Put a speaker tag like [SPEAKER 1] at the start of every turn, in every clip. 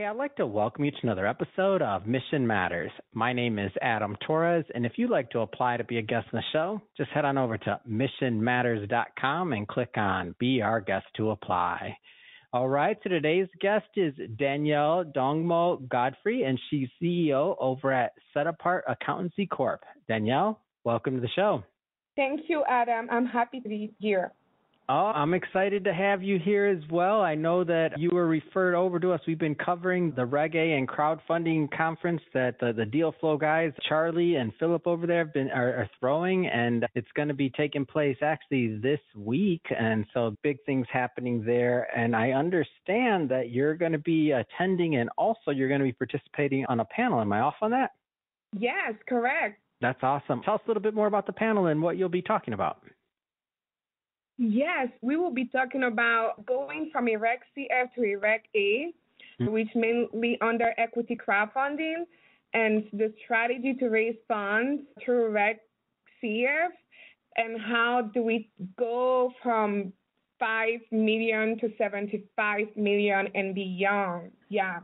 [SPEAKER 1] Hey, I'd like to welcome you to another episode of Mission Matters. My name is Adam Torres, and if you'd like to apply to be a guest on the show, just head on over to missionmatters.com and click on Be Our Guest to apply. All right, so today's guest is Danielle Dongmo Godfrey, and she's CEO over at Setapart Accountancy Corp. Danielle, welcome to the show.
[SPEAKER 2] Thank you, Adam. I'm happy to be here.
[SPEAKER 1] Oh, I'm excited to have you here as well. I know that you were referred over to us. We've been covering the Reg A and crowdfunding conference that the, the Deal Flow guys, Charlie and Philip over there, have been are, are throwing, and it's going to be taking place actually this week. And so big things happening there. And I understand that you're going to be attending, and also you're going to be participating on a panel. Am I off on that?
[SPEAKER 2] Yes, correct.
[SPEAKER 1] That's awesome. Tell us a little bit more about the panel and what you'll be talking about.
[SPEAKER 2] Yes, we will be talking about going from Reg CF to Reg A, mm-hmm. which mainly under equity crowdfunding, and the strategy to raise funds through Reg CF, and how do we go from 5 million to 75 million and beyond. Yeah.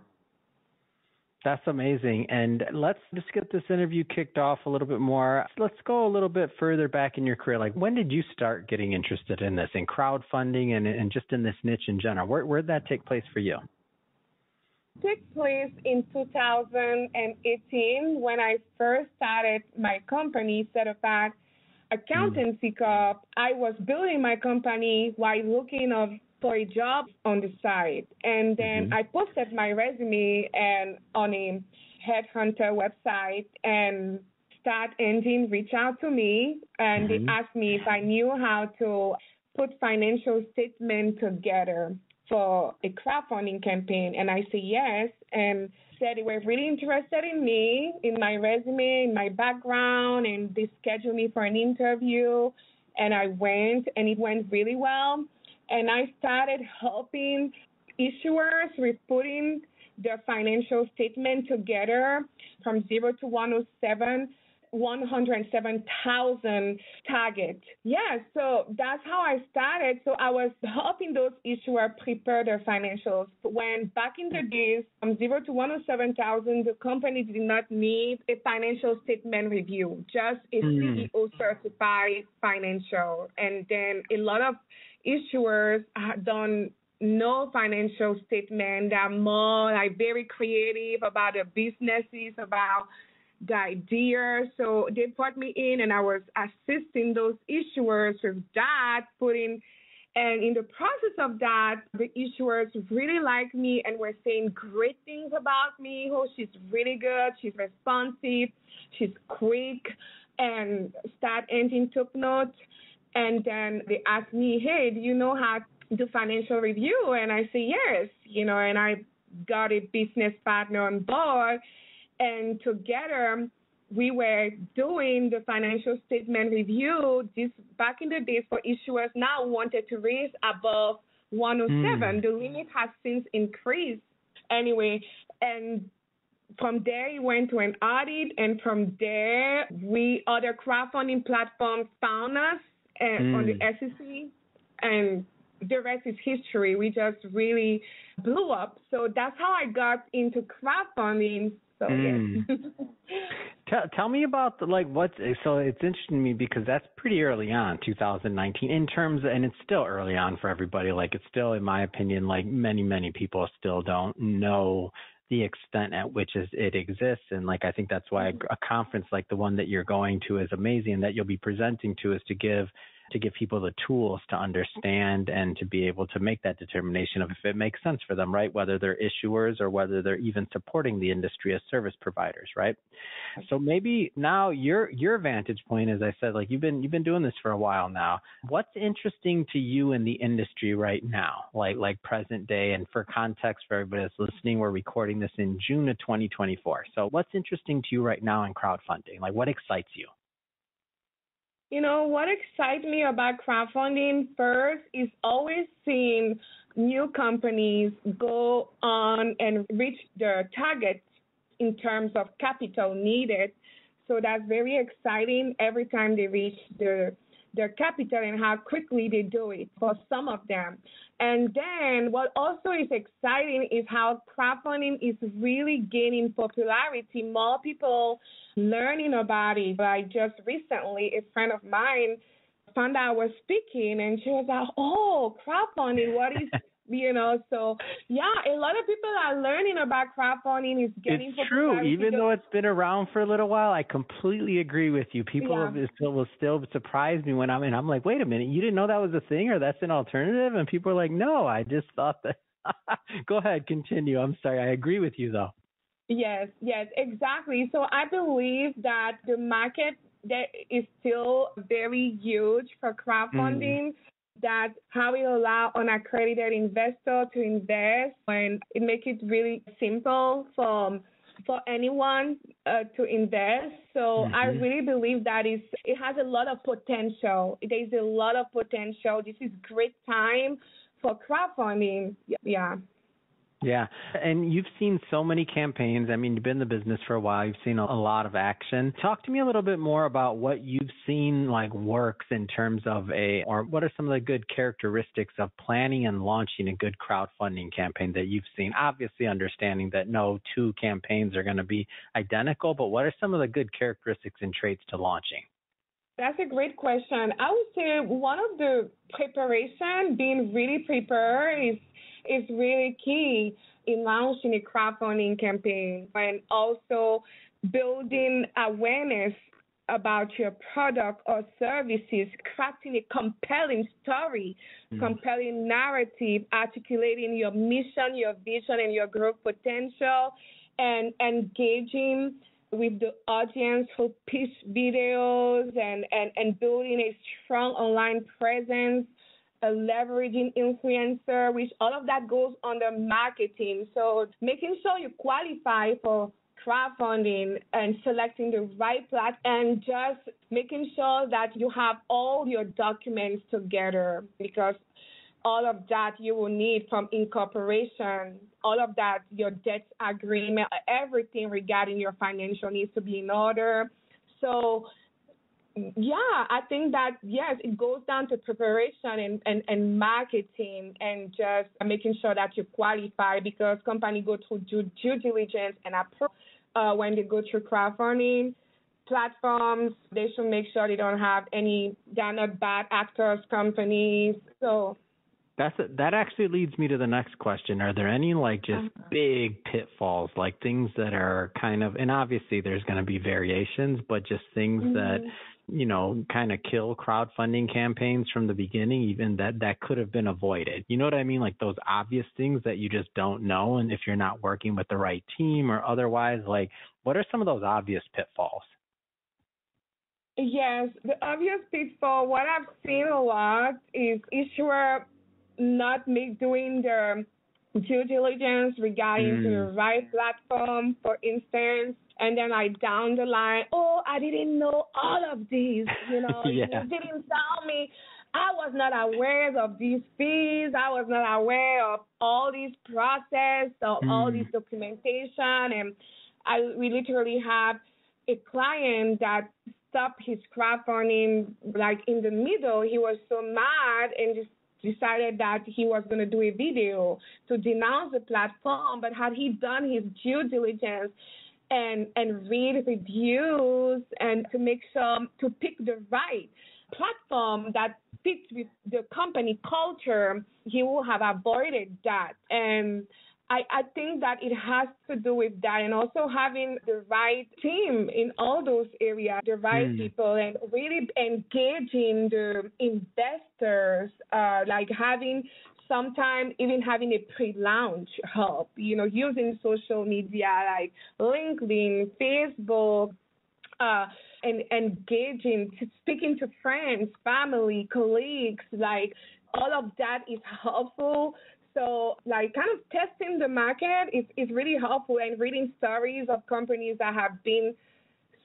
[SPEAKER 1] That's amazing. And let's just get this interview kicked off a little bit more. Let's go a little bit further back in your career. Like, when did you start getting interested in this, in crowdfunding and, and just in this niche in general? Where, where did that take place for you?
[SPEAKER 2] Took place in 2018 when I first started my company, Setapart Accountancy mm. Corp. I was building my company while looking of for a job on the side. And then mm-hmm. I posted my resume and on a headhunter website and StartEngine reach out to me and mm-hmm. they asked me if I knew how to put financial statement together for a crowdfunding campaign and I said yes and said they were really interested in me, in my resume, in my background and they scheduled me for an interview and I went and it went really well and I started helping issuers with putting their financial statement together from zero to 107 107,000 target. Yeah, so that's how I started. So I was helping those issuers prepare their financials. When back in the days, from zero to 107,000, the company did not need a financial statement review, just a mm. CEO certified financial. And then a lot of issuers have done no financial statement. They're more like very creative about their businesses, about the idea. So they brought me in and I was assisting those issuers with that, putting and in the process of that, the issuers really liked me and were saying great things about me. Oh, she's really good. She's responsive. She's quick. And StartEngine took note. And then they asked me, hey, do you know how to do financial review? And I say, yes, you know, and I got a business partner on board. And together we were doing the financial statement review. This back in the days for issuers now wanted to raise above 107 mm. the limit has since increased anyway. And from there we went to an audit. And from there we other crowdfunding platforms found us and, mm. on the SEC and the rest is history. We just really blew up. So that's how I got into crowdfunding so mm. yeah.
[SPEAKER 1] tell tell me about the like what so it's interesting to me because that's pretty early on 2019 in terms of, and it's still early on for everybody like it's still in my opinion like many many people still don't know the extent at which it exists and like I think that's why a, a conference like the one that you're going to is amazing that you'll be presenting to is to give to give people the tools to understand and to be able to make that determination of if it makes sense for them, right? Whether they're issuers or whether they're even supporting the industry as service providers, right? So maybe now your your vantage point, as I said, like you've been you've been doing this for a while now. What's interesting to you in the industry right now, like like present day? And for context for everybody that's listening, we're recording this in June of 2024. So what's interesting to you right now in crowdfunding? Like what excites you?
[SPEAKER 2] You know, what excites me about crowdfunding first is always seeing new companies go on and reach their targets in terms of capital needed. So that's very exciting every time they reach their their capital and how quickly they do it for some of them. And then what also is exciting is how crowdfunding is really gaining popularity. More people learning about it. Like just recently, a friend of mine found out I was speaking and she was like, Oh, crowdfunding, what is you know so yeah a lot of people are learning about crowdfunding is getting
[SPEAKER 1] it's true even though it's been around for a little while i completely agree with you. People yeah. still, will still surprise me when i'm in i'm like wait a minute you didn't know that was a thing or that's an alternative? And people are like no i just thought that go ahead continue i'm sorry i agree with you though.
[SPEAKER 2] Yes yes exactly so i believe that the market that is still very huge for crowdfunding mm that how we allow unaccredited investor to invest and it make it really simple for for anyone uh, to invest. So mm-hmm. I really believe that is it has a lot of potential. There is a lot of potential. This is great time for crowdfunding. Yeah.
[SPEAKER 1] Yeah. And you've seen so many campaigns. I mean, you've been in the business for a while. You've seen a, a, lot of action. Talk to me a little bit more about what you've seen like works in terms of a, or what are some of the good characteristics of planning and launching a good crowdfunding campaign that you've seen? Obviously, understanding that no two campaigns are going to be identical, but what are some of the good characteristics and traits to launching?
[SPEAKER 2] That's a great question. I would say one of the preparation, being really prepared, is is really key in launching a crowdfunding campaign and also building awareness about your product or services, crafting a compelling story, mm. compelling narrative, articulating your mission, your vision, and your growth potential, and engaging with the audience who pitch videos and, and, and building a strong online presence a leveraging influencer, which all of that goes under marketing. So making sure you qualify for crowdfunding and selecting the right platform and just making sure that you have all your documents together because all of that you will need from incorporation, all of that, your debt agreement, everything regarding your financial needs to be in order. So yeah, I think that yes, it goes down to preparation and, and, and marketing and just making sure that you qualify because companies go through due, due diligence and approach uh, when they go through crowdfunding platforms. They should make sure they don't have any they're not bad actors companies. So
[SPEAKER 1] that's a, that actually leads me to the next question. Are there any like just uh-huh. big pitfalls, like things that are kind of, and obviously there's going to be variations, but just things mm-hmm. that you know, kind of kill crowdfunding campaigns from the beginning, even that that could have been avoided. You know what I mean? Like those obvious things that you just don't know, and if you're not working with the right team or otherwise, like what are some of those obvious pitfalls?
[SPEAKER 2] Yes, the obvious pitfall. What I've seen a lot is issuer not make, doing their due diligence regarding mm. the right platform. For instance, and then I down the line, oh, I didn't know all of these. You know, yeah. you didn't tell me. I was not aware of these fees. I was not aware of all these process, of mm. all this documentation, and I we literally have a client that stopped his crowdfunding like in the middle. He was so mad and just decided that he was going to do a video to denounce the platform. But had he done his due diligence, and and read reviews and to make sure to pick the right platform that fits with the company culture, he will have avoided that. And I, I think that it has to do with that and also having the right team in all those areas, the right mm. people, and really engaging the investors, uh, like having sometimes even having a pre-launch help, you know, using social media like LinkedIn, Facebook, uh, and engaging, speaking to friends, family, colleagues, like all of that is helpful. So, like, kind of testing the market is, is really helpful, and reading stories of companies that have been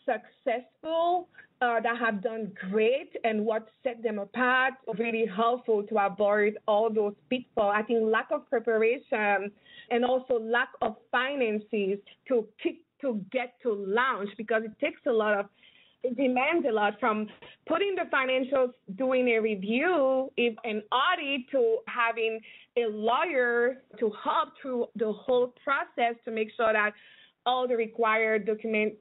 [SPEAKER 2] successful uh, that have done great and what set them apart really helpful to avoid all those pitfalls. I think lack of preparation and also lack of finances to kick to get to launch because it takes a lot of it demands a lot from putting the financials, doing a review, if an audit, to having a lawyer to help through the whole process to make sure that all the required documents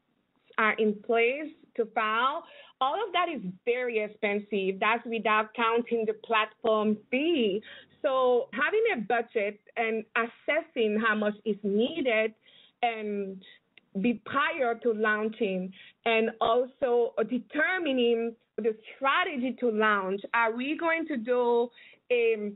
[SPEAKER 2] are in place to file. All of that is very expensive. That's without counting the platform fee. So having a budget and assessing how much is needed and be prior to launching and also determining the strategy to launch. Are we going to do a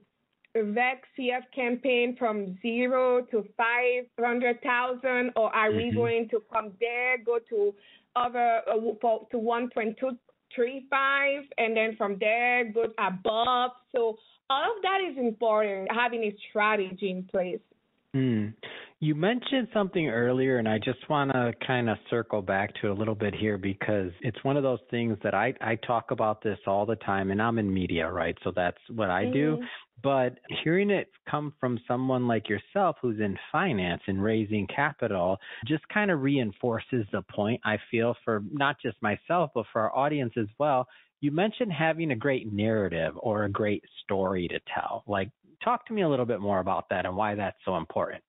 [SPEAKER 2] Reg CF campaign from zero to 500,000 or are mm-hmm. we going to from there go to over uh, to 1.235 and then from there go above. So all of that is important, having a strategy in place.
[SPEAKER 1] Mm. You mentioned something earlier, and I just want to kind of circle back to a little bit here because it's one of those things that I, I talk about this all the time, and I'm in media, right? So that's what I do. Mm-hmm. But hearing it come from someone like yourself who's in finance and raising capital just kind of reinforces the point I feel for not just myself, but for our audience as well. You mentioned having a great narrative or a great story to tell. Like, talk to me a little bit more about that and why that's so important.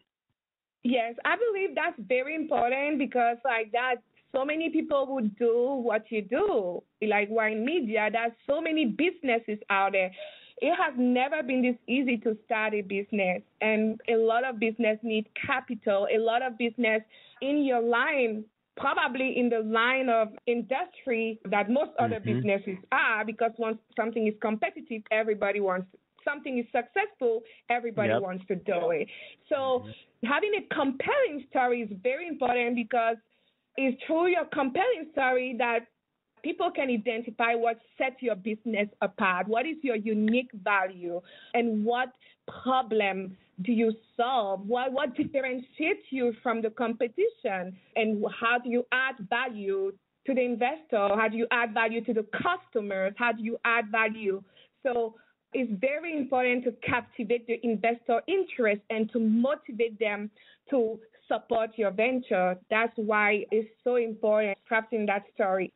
[SPEAKER 2] Yes, I believe that's very important because like that so many people would do what you do. Like we're media, there's so many businesses out there. It has never been this easy to start a business and a lot of business need capital. A lot of business in your line probably in the line of industry that most other mm-hmm. businesses are because once something is competitive everybody wants something is successful, everybody yep. wants to do it. So mm-hmm. Having a compelling story is very important because it's through your compelling story that people can identify what sets your business apart. What is your unique value and what problem do you solve? What what differentiates you from the competition and how do you add value to the investor? How do you add value to the customers? How do you add value? So it's very important to captivate the investor interest and to motivate them to support your venture. That's why it's so important crafting that story.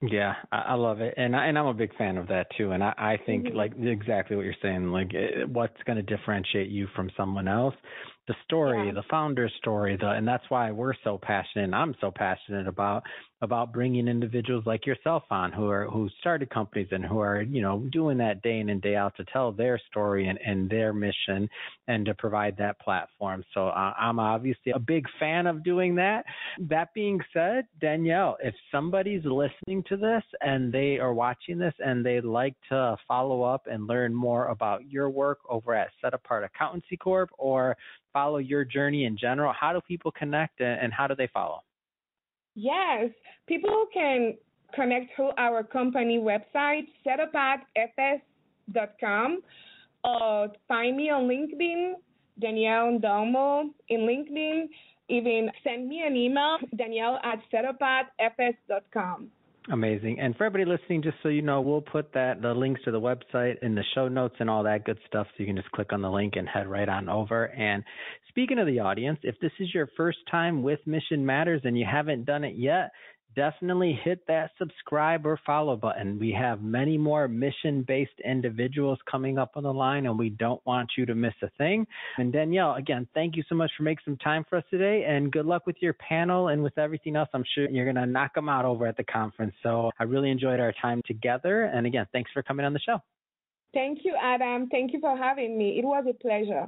[SPEAKER 1] Yeah, I love it, and I, and I'm a big fan of that too. And I, I think mm-hmm. like exactly what you're saying. Like, what's going to differentiate you from someone else? The story, yeah. the founder's story, the, and that's why we're so passionate. And I'm so passionate about about bringing individuals like yourself on who are who started companies and who are you know doing that day in and day out to tell their story and, and their mission and to provide that platform so uh, i'm obviously a big fan of doing that that being said danielle if somebody's listening to this and they are watching this and they'd like to follow up and learn more about your work over at setapart accountancy corp or follow your journey in general how do people connect and how do they follow
[SPEAKER 2] Yes, people can connect through our company website, setapartfs.com, or find me on LinkedIn, Danielle Dongmo in LinkedIn. Even send me an email, Danielle at setapartfs.com.
[SPEAKER 1] Amazing. And for everybody listening, just so you know, we'll put that the links to the website in the show notes and all that good stuff. So you can just click on the link and head right on over. And speaking of the audience, if this is your first time with Mission Matters and you haven't done it yet, definitely hit that subscribe or follow button. We have many more mission based individuals coming up on the line, and we don't want you to miss a thing. And Danielle, again, thank you so much for making some time for us today, and good luck with your panel and with everything else. I'm sure you're going to knock them out over at the conference. So I really enjoyed our time together. And again, thanks for coming on the show.
[SPEAKER 2] Thank you, Adam. Thank you for having me. It was a pleasure.